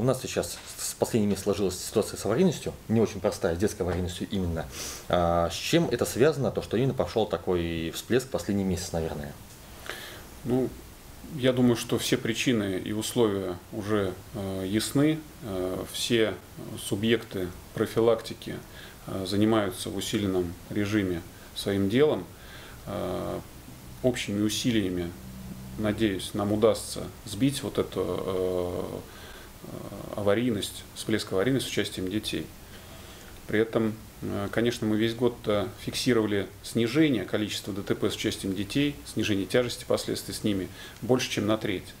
у нас сейчас с последними сложилась ситуация с аварийностью, не очень простая, с детской аварийностью именно. А, с чем это связано, то, что именно пошел такой всплеск последний месяц, наверное? Ну, я думаю, что все причины и условия уже э, ясны. Э, все субъекты профилактики э, занимаются в усиленном режиме своим делом. Общими усилиями, надеюсь, нам удастся сбить вот эту э, аварийность, всплеск аварийности с участием детей. При этом, э, конечно, мы весь год фиксировали снижение количества ДТП с участием детей, снижение тяжести последствий с ними больше, чем на треть.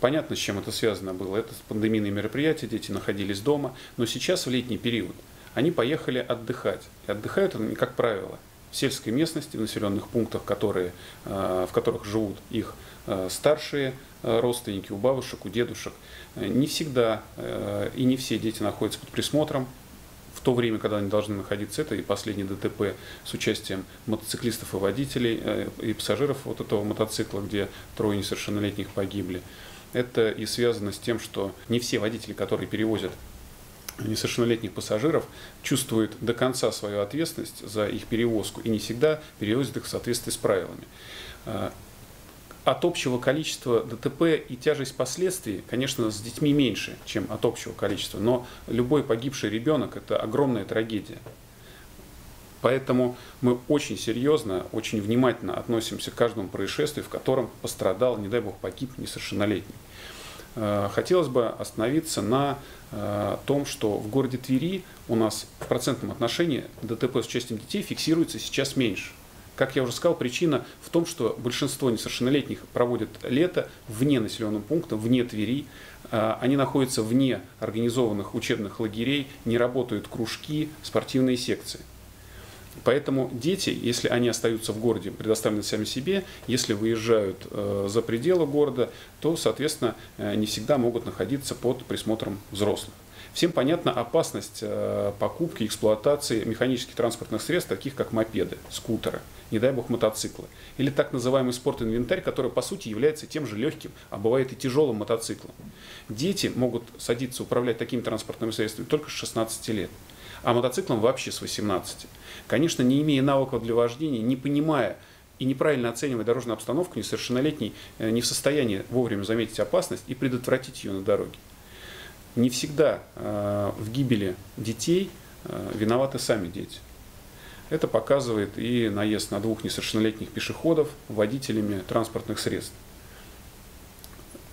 Понятно, с чем это связано было. Это пандемийные мероприятия, дети находились дома. Но сейчас, в летний период, они поехали отдыхать. И отдыхают они, как правило, в сельской местности, в населенных пунктах, которые, э, в которых живут их э, старшие э, родственники, у бабушек, у дедушек. Не всегда и не все дети находятся под присмотром в то время, когда они должны находиться. Это и последний ДТП с участием мотоциклистов и водителей, и пассажиров вот этого мотоцикла, где трое несовершеннолетних погибли. Это и связано с тем, что не все водители, которые перевозят несовершеннолетних пассажиров чувствуют до конца свою ответственность за их перевозку и не всегда перевозят их в соответствии с правилами. А, от общего количества ДТП и тяжесть последствий, конечно, с детьми меньше, чем от общего количества, но любой погибший ребенок – это огромная трагедия. Поэтому мы очень серьезно, очень внимательно относимся к каждому происшествию, в котором пострадал, не дай бог, погиб несовершеннолетний. А, хотелось бы остановиться на Э, том, что в городе Твери у нас в процентном отношении ДТП с участием детей фиксируется сейчас меньше. Как я уже сказал, причина в том, что большинство несовершеннолетних проводят лето вне населенного пункта, вне Твери. Э, они находятся вне организованных учебных лагерей, не работают кружки, спортивные секции. Поэтому дети, если они остаются в городе, предоставлены сами себе, если выезжают э, за пределы города, то, соответственно, э, не всегда могут находиться под присмотром взрослых. Всем понятна опасность э, покупки, эксплуатации механических транспортных средств, таких как мопеды, скутеры, не дай бог мотоциклы. Или так называемый спортинвентарь, который по сути является тем же легким, а бывает и тяжелым мотоциклом. Дети могут садиться управлять такими транспортными средствами только с 16 лет а мотоциклом вообще с 18. Конечно, не имея навыков для вождения, не понимая и неправильно оценивая дорожную обстановку, несовершеннолетний э, не в состоянии вовремя заметить опасность и предотвратить ее на дороге. Не всегда э, в гибели детей э, виноваты сами дети. Это показывает и наезд на двух несовершеннолетних пешеходов водителями транспортных средств.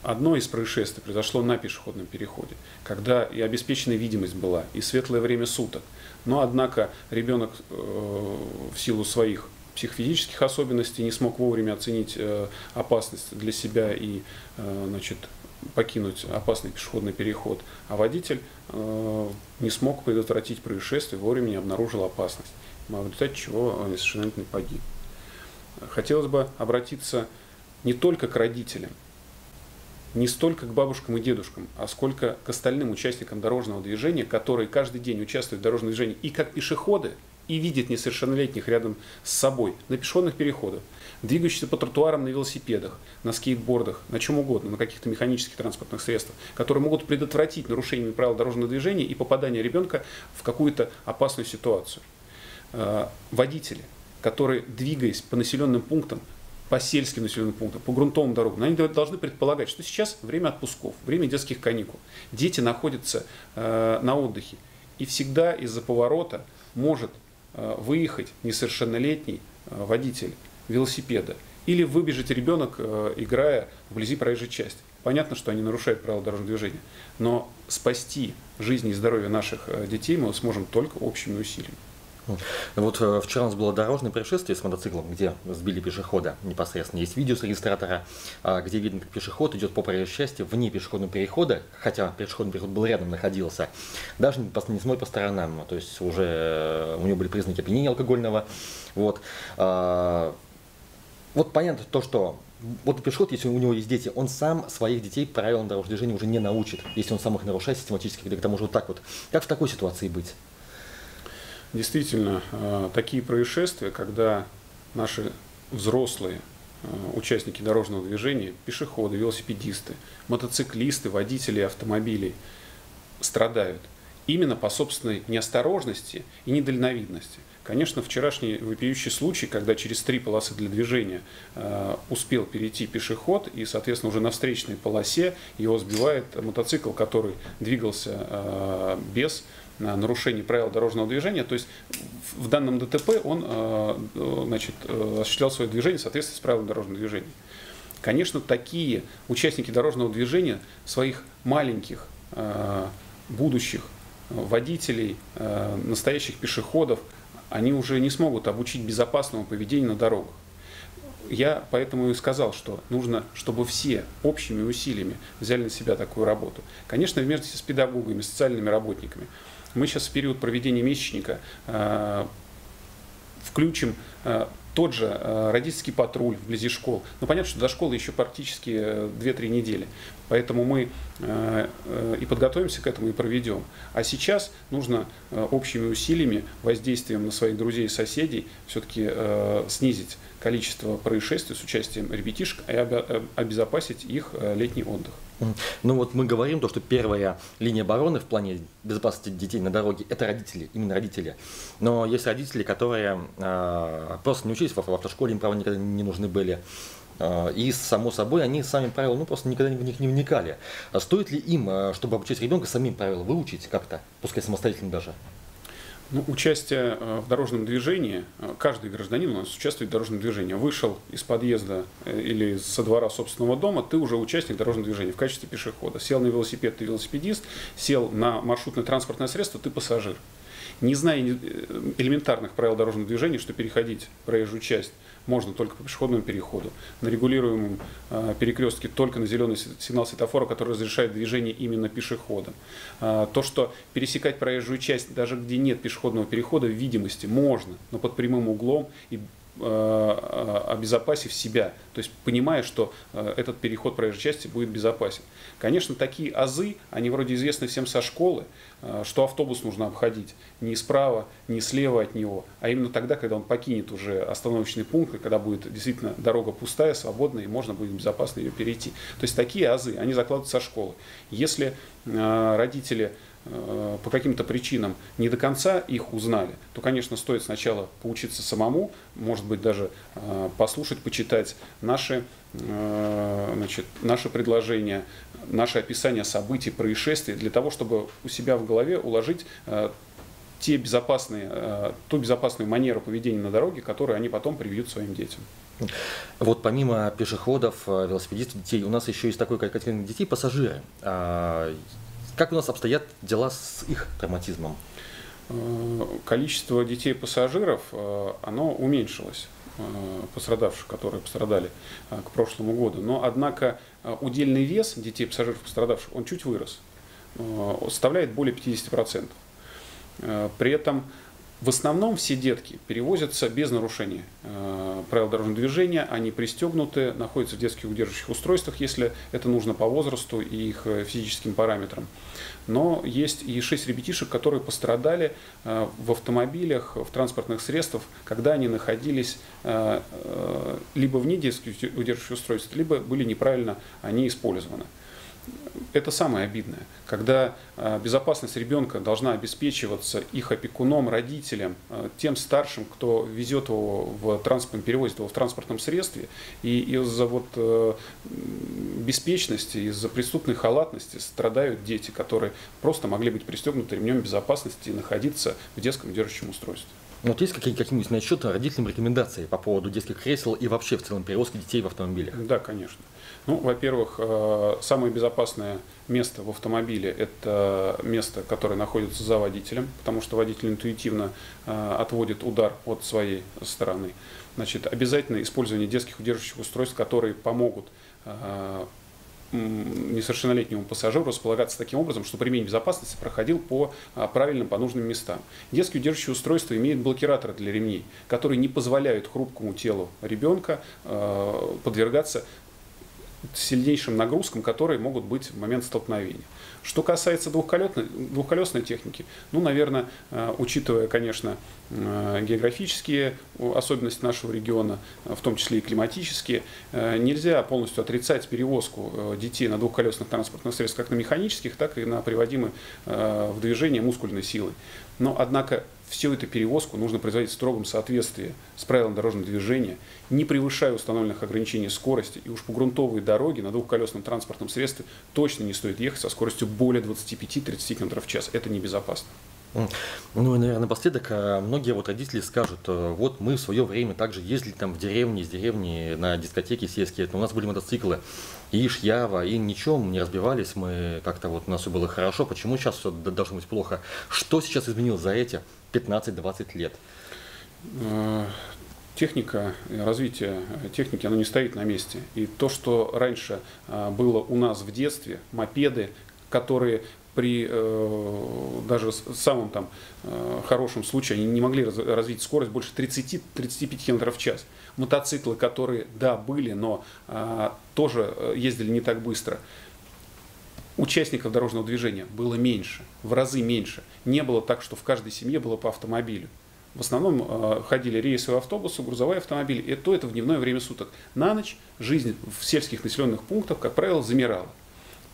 Одно из происшествий произошло на пешеходном переходе, когда и обеспеченная видимость была, и светлое время суток. Но, однако, ребенок э, в силу своих психофизических особенностей не смог вовремя оценить э, опасность для себя и э, значит, покинуть опасный пешеходный переход, а водитель не смог предотвратить происшествие, вовремя не обнаружил опасность, в результате чего несовершеннолетний погиб. Хотелось бы обратиться не только к родителям, не столько к бабушкам и дедушкам, а сколько к остальным участникам дорожного движения, которые каждый день участвуют в дорожном движении и как пешеходы, и видят несовершеннолетних рядом с собой на пешеходных переходах, двигающихся по тротуарам на велосипедах, на скейтбордах, на чем угодно, на каких-то механических транспортных средствах, которые могут предотвратить нарушение правил дорожного движения и попадание ребенка в какую-то опасную ситуацию. Э, водители, которые, двигаясь по населенным пунктам, по сельским населенным пунктам, по грунтовым дорогам, они должны предполагать, что сейчас время отпусков, время детских каникул. Дети находятся э, на отдыхе. И всегда из-за поворота может э, выехать несовершеннолетний э, водитель велосипеда. Или выбежит ребенок, э, играя вблизи проезжей части. Понятно, что они нарушают правила дорожного движения. Но спасти жизнь и здоровье наших э, детей мы сможем только общими усилиями. Вот э, вчера у нас было дорожное происшествие с мотоциклом, где сбили пешехода непосредственно. Есть видео с регистратора, а, где видно, как пешеход идет по проезжей части вне пешеходного перехода, хотя пешеходный переход был рядом находился. Даже не, смотрит по сторонам, то есть уже э, у него были признаки опьянения алкогольного. Вот. А, вот понятно то, что вот пешеход, если у него есть дети, он сам своих детей правилам дорожного движения уже не научит, если он сам их нарушает систематически, когда к тому же вот так вот. Как в такой ситуации быть? Действительно, э, такие происшествия, когда наши взрослые э, участники дорожного движения, пешеходы, велосипедисты, мотоциклисты, водители автомобилей страдают именно по собственной неосторожности и недальновидности. Конечно, вчерашний вопиющий случай, когда через три полосы для движения э, успел перейти пешеход и, соответственно, уже на встречной полосе его сбивает мотоцикл, который двигался э, без нарушений правил дорожного движения. То есть в данном ДТП он э, э, значит, э, осуществлял свое движение в соответствии с правилами дорожного движения. Конечно, такие участники дорожного движения своих маленьких будущих водителей, настоящих пешеходов, они уже не смогут обучить безопасному поведению на дорогах. Я поэтому и сказал, что нужно, чтобы все общими усилиями взяли на себя такую работу. Конечно, вместе с педагогами, социальными работниками. Мы сейчас в период проведения месячника э, включим э, тот же э, родительский патруль вблизи школ. Но понятно, что до школы еще практически 2-3 недели. Поэтому мы и подготовимся к этому, и проведем. А сейчас нужно общими усилиями, воздействием на своих друзей и соседей все-таки снизить количество происшествий с участием ребятишек и обезопасить их летний отдых. Ну вот мы говорим то, что первая линия обороны в плане безопасности детей на дороге – это родители, именно родители. Но есть родители, которые э, просто не учились в автошколе, им, правда, никогда не нужны были. А, и, само собой, они сами правила ну, просто никогда в них не вникали. А стоит ли им, чтобы обучать ребенка, самим правила выучить как-то, пускай самостоятельно даже? Ну, участие в дорожном движении, каждый гражданин у нас участвует в дорожном движении. Вышел из подъезда э, или со двора собственного дома, ты уже участник дорожного движения в качестве пешехода. Сел на велосипед, ты велосипедист, сел на маршрутное транспортное средство, ты пассажир. Не зная э, элементарных правил дорожного движения, что переходить проезжую часть можно только по пешеходному переходу. На регулируемом э, перекрестке только на зеленый сигнал светофора, который разрешает движение именно пешеходам. Э, то, что пересекать проезжую часть, даже где нет пешеходного перехода, в видимости можно, но под прямым углом и обезопасив себя, то есть понимая, что э, этот переход проезжей части будет безопасен. Конечно, такие азы, они вроде известны всем со школы, э, что автобус нужно обходить не справа, не слева от него, а именно тогда, когда он покинет уже остановочный пункт, и когда будет действительно дорога пустая, свободная, и можно будет безопасно ее перейти. То есть такие азы, они закладываются со школы. Если родители Э, по каким-то причинам не до конца их узнали, то, конечно, стоит сначала поучиться самому, может быть, даже э, послушать, почитать наши, э, значит, наши предложения, наше описание событий, происшествий, для того, чтобы у себя в голове уложить те безопасные, ту безопасную манеру поведения на дороге, которую они потом привьют своим детям. Вот помимо пешеходов, велосипедистов, детей, у нас еще есть такой категория детей, пассажиры. Как у нас обстоят дела с их травматизмом? Э, количество детей-пассажиров, э, оно уменьшилось э, пострадавших, которые пострадали к прошлому году. Но, однако, удельный вес детей-пассажиров пострадавших, он чуть вырос, составляет более 50%. При этом в основном все детки перевозятся без нарушения э, правил дорожного движения, они пристегнуты, находятся в детских удерживающих устройствах, если это нужно по возрасту и их э, физическим параметрам. Но есть и шесть ребятишек, которые пострадали э, в автомобилях, в транспортных средствах, когда они находились либо вне детских удерживающих устройств, либо были неправильно они использованы это самое обидное, когда а, безопасность ребенка должна обеспечиваться их опекуном, родителем, а, тем старшим, кто везет его в транспортном, перевозит его в транспортном средстве, и из-за вот э, беспечности, из-за преступной халатности страдают дети, которые просто могли быть пристегнуты ремнем безопасности и находиться в детском удерживающем устройстве. Но вот есть какие- какие-нибудь насчет родителям рекомендации по поводу детских кресел и вообще в целом перевозки детей в автомобилях? Да, конечно. Ну, во-первых, э, самое безопасное место в автомобиле – это место, которое находится за водителем, потому что водитель интуитивно э, отводит удар от своей стороны. Значит, обязательно использование детских удерживающих устройств, которые помогут э, несовершеннолетнему пассажиру располагаться таким образом, чтобы ремень безопасности проходил по правильным, по нужным местам. Детские удерживающие устройства имеют блокираторы для ремней, которые не позволяют хрупкому телу ребенка подвергаться сильнейшим нагрузкам, которые могут быть в момент столкновения. Что касается двухколесной, двухколесной техники, ну, наверное, учитывая, конечно, географические особенности нашего региона, в том числе и климатические, нельзя полностью отрицать перевозку детей на двухколесных транспортных средствах, как на механических, так и на приводимые в движение мускульной силой. Но, однако, всю эту перевозку нужно производить в строгом соответствии с правилами дорожного движения, не превышая установленных ограничений скорости. И уж по грунтовой дороге на двухколесном транспортном средстве точно не стоит ехать со скоростью более 25-30 км в час. Это небезопасно. Ну и, наверное, напоследок, а, многие вот родители скажут, э, вот мы в свое время также ездили там в деревне, из деревни на дискотеки сельские, у нас были мотоциклы, и Шьява, и ничем не разбивались, мы как-то вот у нас все было хорошо, почему сейчас все должно быть плохо? Что сейчас изменилось за эти 15-20 лет? Э, техника, развитие техники, оно не стоит на месте. И то, что раньше э, было у нас в детстве, мопеды, которые при э, даже самом там э, хорошем случае они не могли раз, развить скорость больше 30-35 км в час. Мотоциклы, которые, да, были, но э, тоже ездили не так быстро. Участников дорожного движения было меньше, в разы меньше. Не было так, что в каждой семье было по автомобилю. В основном э, ходили рейсовые автобусы, грузовые автомобили, и то это в дневное время суток. На ночь жизнь в сельских населенных пунктах, как правило, замирала.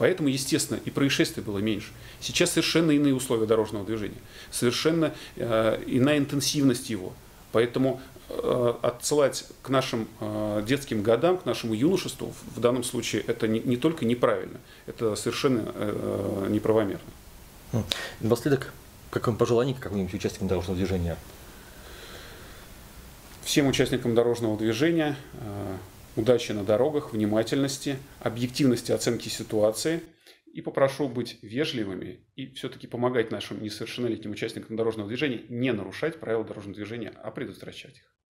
Поэтому, естественно, и происшествий было меньше. Сейчас совершенно иные условия дорожного движения, совершенно э, иная интенсивность его. Поэтому э, отсылать к нашим э, детским годам, к нашему юношеству в данном случае это не, не только неправильно, это совершенно э, неправомерно. Напоследок, как вам пожелание какому-нибудь участникам дорожного движения? Всем участникам дорожного движения э, удачи на дорогах, внимательности, объективности оценки ситуации. И попрошу быть вежливыми и все-таки помогать нашим несовершеннолетним участникам дорожного движения не нарушать правила дорожного движения, а предотвращать их.